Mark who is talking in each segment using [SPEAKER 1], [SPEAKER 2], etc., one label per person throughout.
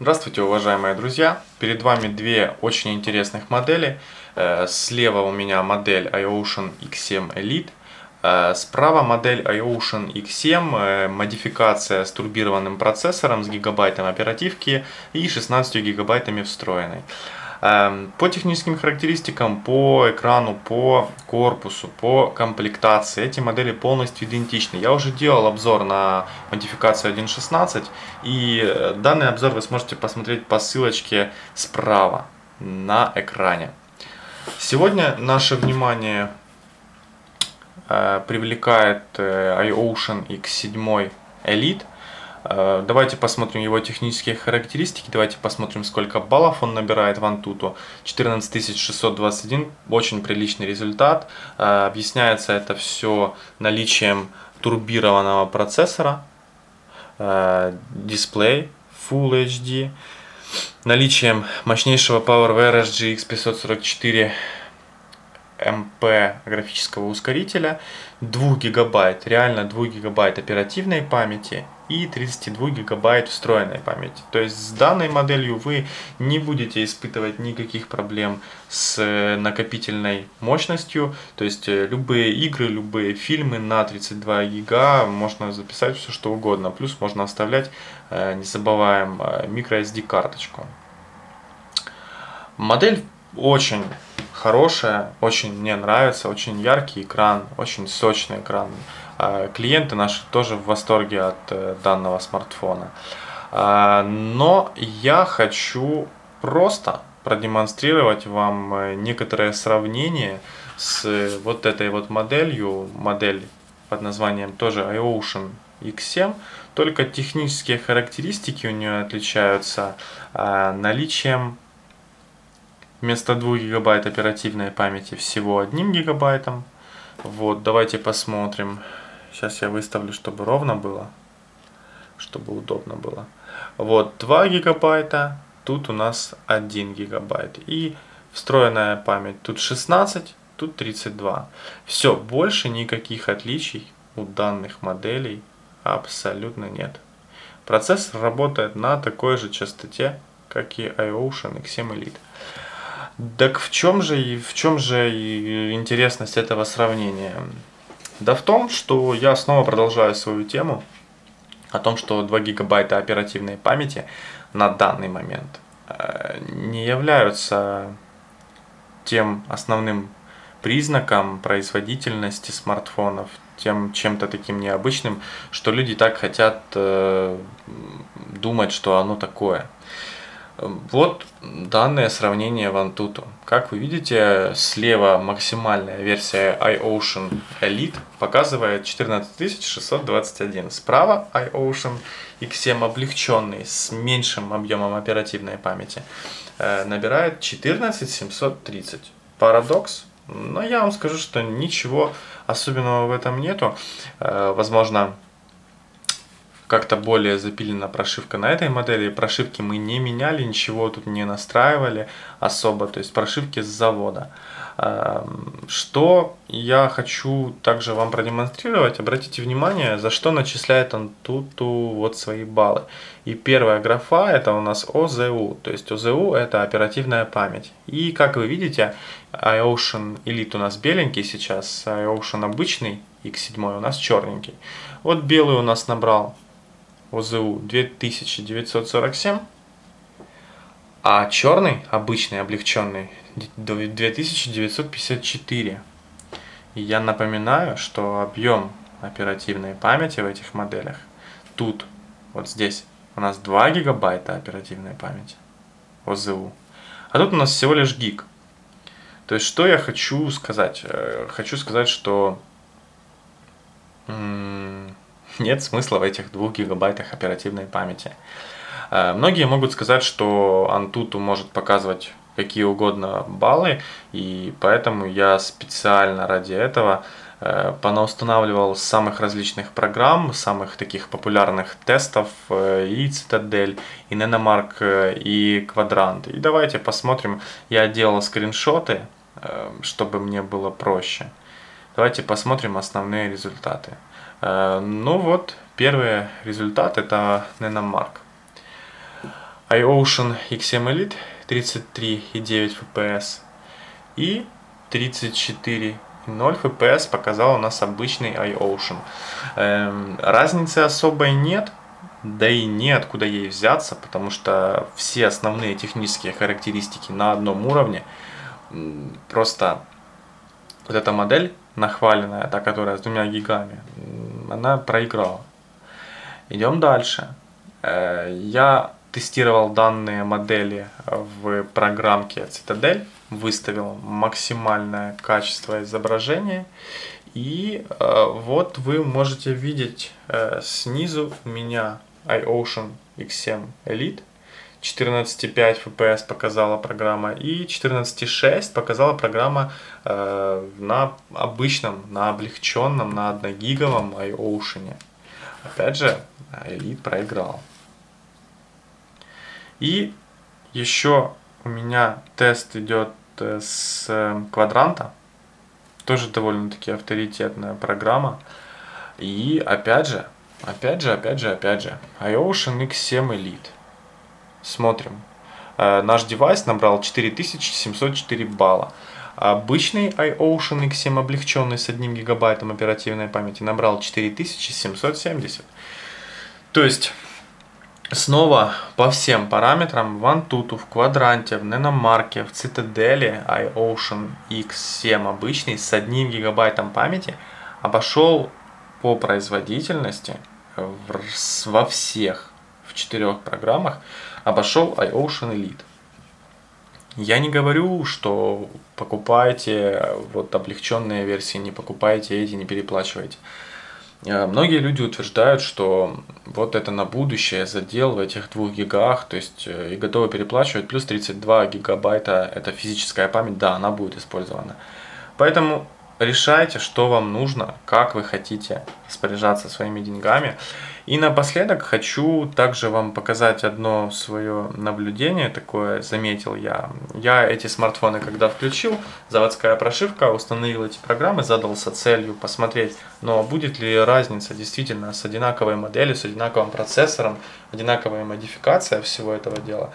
[SPEAKER 1] Здравствуйте, уважаемые друзья! Перед вами две очень интересных модели. Э, слева у меня модель iOcean X7 Elite. Э, справа модель iOcean X7, э, модификация с турбированным процессором, с гигабайтом оперативки и 16 гигабайтами встроенной. Эм, по техническим характеристикам, по экрану, по корпусу, по комплектации эти модели полностью идентичны. Я уже делал обзор на модификацию 1.16 и э, данный обзор вы сможете посмотреть по ссылочке справа на экране. Сегодня наше внимание э, привлекает э, iOcean X7 Elite – давайте посмотрим его технические характеристики, давайте посмотрим, сколько баллов он набирает в Antutu. 14621, очень приличный результат. Э, объясняется это все наличием турбированного процессора, э, дисплей Full HD, наличием мощнейшего PowerWare RGX 544 MP графического ускорителя, 2 гигабайт, реально 2 гигабайт оперативной памяти и 32 гигабайт встроенной памяти. То есть с данной моделью вы не будете испытывать никаких проблем с э, накопительной мощностью. То есть э, любые игры, любые фильмы на 32 гига можно записать все что угодно. Плюс можно оставлять, э, не забываем, microSD карточку. Модель очень хорошая, очень мне нравится, очень яркий экран, очень сочный экран. А, клиенты наши тоже в восторге от э, данного смартфона. А, но я хочу просто продемонстрировать вам э, некоторое сравнение с вот этой вот моделью, модель под названием тоже iOcean X7, только технические характеристики у нее отличаются а, наличием вместо 2 гигабайт оперативной памяти всего 1 гигабайтом. Вот, давайте посмотрим. Сейчас я выставлю, чтобы ровно было, чтобы удобно было. Вот, 2 гигабайта, тут у нас 1 гигабайт. И встроенная память тут 16, тут 32. Все, больше никаких отличий у данных моделей абсолютно нет. Процессор работает на такой же частоте, как и iOcean X7 Elite. Так в чем же, в чем же интересность этого сравнения? Да в том, что я снова продолжаю свою тему о том, что 2 гигабайта оперативной памяти на данный момент э, не являются тем основным признаком производительности смартфонов, тем чем-то таким необычным, что люди так хотят э, думать, что оно такое. Вот данное сравнение в Antutu. Как вы видите, слева максимальная версия iOcean Elite показывает 14621. Справа iOcean X7 облегченный с меньшим объемом оперативной памяти э, набирает 14730. Парадокс, но я вам скажу, что ничего особенного в этом нету. Э, возможно, как-то более запилена прошивка на этой модели. Прошивки мы не меняли, ничего тут не настраивали особо, то есть прошивки с завода. Эм, что я хочу также вам продемонстрировать, обратите внимание, за что начисляет он тут вот свои баллы. И первая графа это у нас ОЗУ, то есть ОЗУ это оперативная память. И как вы видите, iOcean Elite у нас беленький сейчас, а iOcean обычный X7 у нас черненький. Вот белый у нас набрал ОЗУ 2947, а черный, обычный, облегченный, 2954. И я напоминаю, что объем оперативной памяти в этих моделях тут, вот здесь, у нас 2 гигабайта оперативной памяти ОЗУ. А тут у нас всего лишь гиг. То есть, что я хочу сказать? Э, хочу сказать, что нет смысла в этих 2 гигабайтах оперативной памяти. Э, многие могут сказать, что Antutu может показывать какие угодно баллы, и поэтому я специально ради этого э, понаустанавливал самых различных программ, самых таких популярных тестов э, и Citadel, и Nanomark, и Quadrant. И давайте посмотрим, я делал скриншоты, чтобы мне было проще. Давайте посмотрим основные результаты. Э, ну вот, первый результат это Nanomark. iOcean XM Elite 33,9 FPS и 34,0 FPS показал у нас обычный iOcean. Эм, разницы особой нет, да и нет куда ей взяться, потому что все основные технические характеристики на одном уровне. Просто вот эта модель нахваленная, та, которая с двумя гигами, она проиграла. Идем дальше. Э, я тестировал данные модели в программке Citadel, выставил максимальное качество изображения. И э, вот вы можете видеть э, снизу у меня iOcean X7 Elite. 14.5 FPS показала программа и 14.6 показала программа э, на обычном, на облегченном, на 1 гиговом iOcean. Опять же, Elite проиграл. И еще у меня тест идет э, с э, квадранта. Тоже довольно-таки авторитетная программа. И опять же, опять же, опять же, опять же, iOcean X7 Elite. Смотрим. Э, наш девайс набрал 4704 балла. Обычный iOcean X7 облегченный с 1 гигабайтом оперативной памяти набрал 4770. То есть Снова по всем параметрам в Antutu, в Квадранте, в Nenomark, в Цитадели iOcean X7 обычный с 1 гигабайтом памяти обошел по производительности во всех четырех программах обошел iOcean Elite. Я не говорю, что покупайте вот облегченные версии, не покупайте эти, не переплачивайте. Э, многие люди утверждают, что вот это на будущее задел в этих двух гигах, то есть э, и готовы переплачивать, плюс 32 гигабайта это физическая память, да, она будет использована. Поэтому решайте, что вам нужно, как вы хотите распоряжаться своими деньгами. И напоследок хочу также вам показать одно свое наблюдение, такое заметил я. Я эти смартфоны, когда включил, заводская прошивка, установил эти программы, задался целью посмотреть, но будет ли разница действительно с одинаковой моделью, с одинаковым процессором, одинаковая модификация всего этого дела.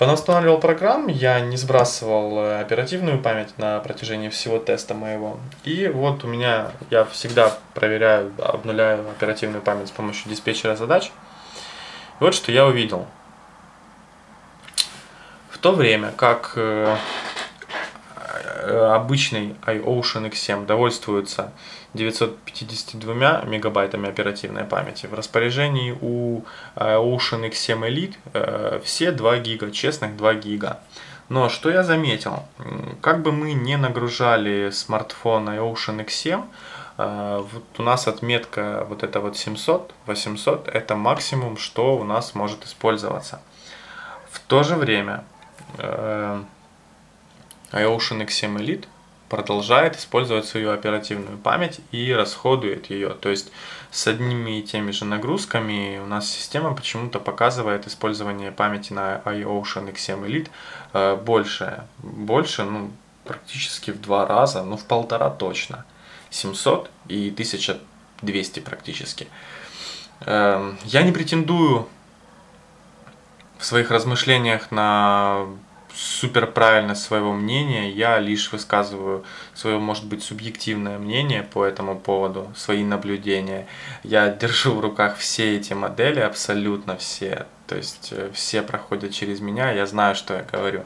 [SPEAKER 1] Понаустанавливал программ, я не сбрасывал э, оперативную память на протяжении всего теста моего. И вот у меня, я всегда проверяю, обнуляю оперативную память с помощью диспетчера задач. И вот что я увидел. В то время как э, обычный iOcean X7 довольствуется 952 мегабайтами оперативной памяти. В распоряжении у Ocean X7 Elite э, все 2 гига, честных 2 гига. Но что я заметил, как бы мы не нагружали смартфон iOcean X7, э, вот у нас отметка вот это вот 700, 800, это максимум, что у нас может использоваться. В то же время iOcean X7 Elite продолжает использовать свою оперативную память и расходует ее. То есть с одними и теми же нагрузками у нас система почему-то показывает использование памяти на iOcean X7 Elite э, больше. Больше, ну, практически в два раза, ну, в полтора точно. 700 и 1200 практически. Эм, я не претендую в своих размышлениях на супер правильность своего мнения, я лишь высказываю свое, может быть, субъективное мнение по этому поводу, свои наблюдения. Я держу в руках все эти модели, абсолютно все, то есть э, все проходят через меня, я знаю, что я говорю.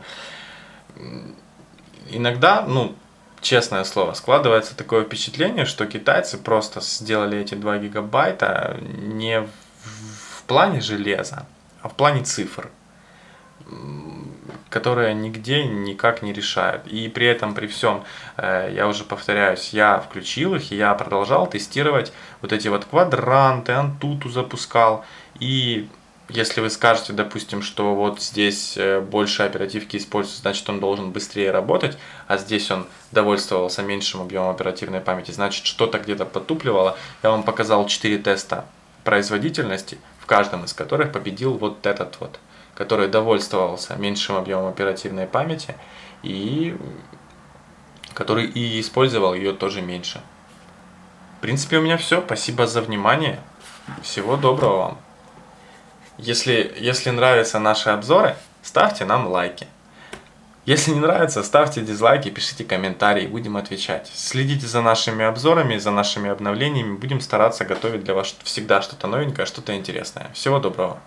[SPEAKER 1] Иногда, ну, честное слово, складывается такое впечатление, что китайцы просто сделали эти 2 гигабайта не в плане железа, а в плане цифр которые нигде никак не решают. И при этом, при всем, э, я уже повторяюсь, я включил их, и я продолжал тестировать вот эти вот квадранты, антуту запускал. И если вы скажете, допустим, что вот здесь э, больше оперативки используется, значит он должен быстрее работать, а здесь он довольствовался меньшим объемом оперативной памяти, значит что-то где-то потупливало. Я вам показал 4 теста производительности, в каждом из которых победил вот этот вот который довольствовался меньшим объемом оперативной памяти и который и использовал ее тоже меньше. В принципе, у меня все. Спасибо за внимание. Всего доброго вам. Если, если нравятся наши обзоры, ставьте нам лайки. Если не нравится, ставьте дизлайки, пишите комментарии, будем отвечать. Следите за нашими обзорами, за нашими обновлениями, будем стараться готовить для вас всегда что-то новенькое, что-то интересное. Всего доброго!